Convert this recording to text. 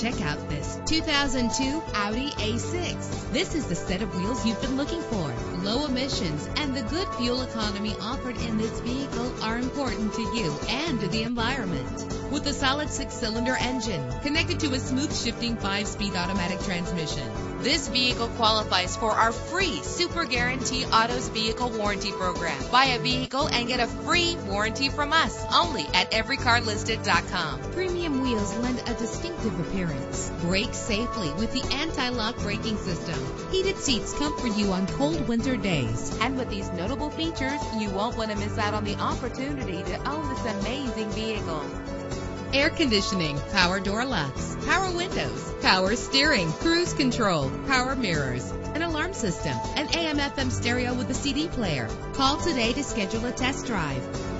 Check out this 2002 Audi A6. This is the set of wheels you've been looking for. Low emissions and the good fuel economy offered in this vehicle are important to you and to the environment. With a solid six-cylinder engine connected to a smooth shifting five-speed automatic transmission, this vehicle qualifies for our free Super Guarantee Autos Vehicle Warranty Program. Buy a vehicle and get a free warranty from us only at everycarlisted.com. Premium wheels lend a distinctive appearance. Brake safely with the anti-lock braking system. Heated seats comfort you on cold winter days. And with these notable features, you won't want to miss out on the opportunity to own this amazing vehicle air conditioning, power door locks, power windows, power steering, cruise control, power mirrors, an alarm system, an AM FM stereo with a CD player. Call today to schedule a test drive.